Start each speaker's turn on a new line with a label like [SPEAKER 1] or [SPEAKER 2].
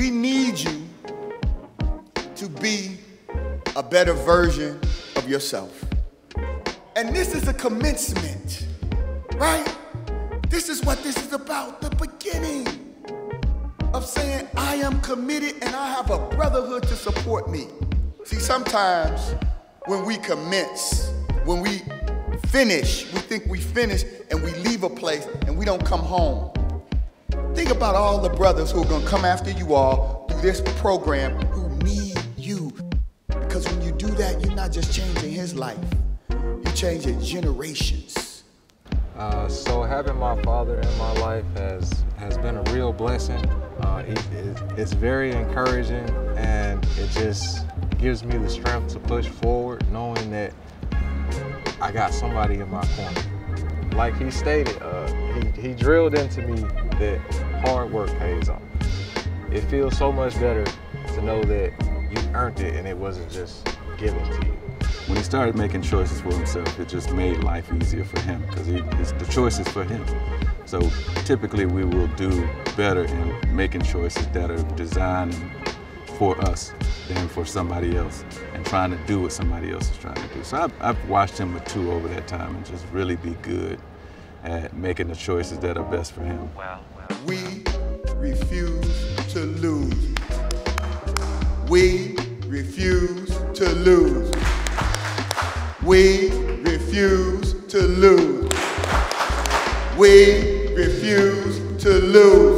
[SPEAKER 1] we need you to be a better version of yourself. And this is a commencement, right? This is what this is about the beginning of saying, I am committed and I have a brotherhood to support me. See, sometimes when we commence, when we finish, we think we finish and we leave a place and we don't come home. Think about all the brothers who are going to come after you all through this program who need you. Because when you do that, you're not just changing his life, you're changing generations.
[SPEAKER 2] Uh, so having my father in my life has has been a real blessing. Uh, he, it, it's very encouraging, and it just gives me the strength to push forward, knowing that I got somebody in my corner. Like he stated, uh, he, he drilled into me that hard work pays off. It feels so much better to know that you earned it and it wasn't just given to you.
[SPEAKER 3] When he started making choices for himself, it just made life easier for him because the choice is for him. So typically we will do better in making choices that are designed for us than for somebody else and trying to do what somebody else is trying to do. So I've, I've watched him mature over that time and just really be good at making the choices that are best for him.
[SPEAKER 1] Well, well. We We refuse to lose. We refuse to lose. We refuse to lose.